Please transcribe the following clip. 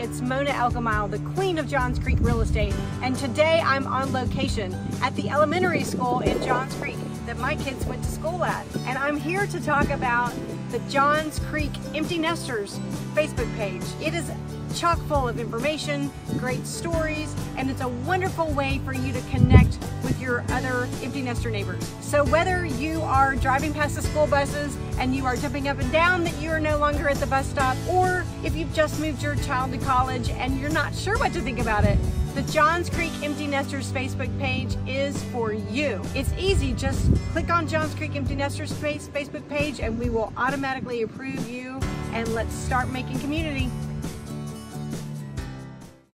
It's Mona Elgomayel, the queen of Johns Creek real estate. And today I'm on location at the elementary school in Johns Creek that my kids went to school at. And I'm here to talk about the Johns Creek Empty Nesters Facebook page. It is chock full of information, great stories, and it's a wonderful way for you to connect your other empty nester neighbors. So whether you are driving past the school buses and you are jumping up and down that you are no longer at the bus stop, or if you've just moved your child to college and you're not sure what to think about it, the Johns Creek Empty Nesters Facebook page is for you. It's easy, just click on Johns Creek Empty Nesters Facebook page and we will automatically approve you and let's start making community.